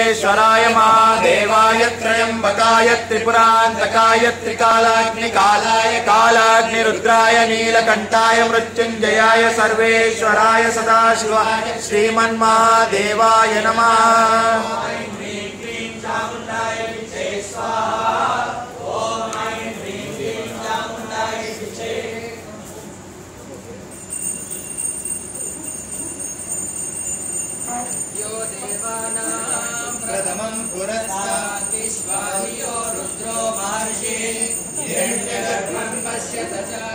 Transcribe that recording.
सर्वेश्वराय महादेवाय त्र्यम्बकाय त्रिपुरान्तकाय त्रिकालाग्निकालाय कालाग्निरुद्राय नीलकण्ठाय मृत्युञ्जयाय सर्वेश्वराय सदाशिवाय श्रीमन्महादेवाय नमः। यो देवानां प्रथमं पुरस्तात् विश्वाहियो रुद्रो महर्षि हिरण्यगर्भं पश्यत जायमानकंसलो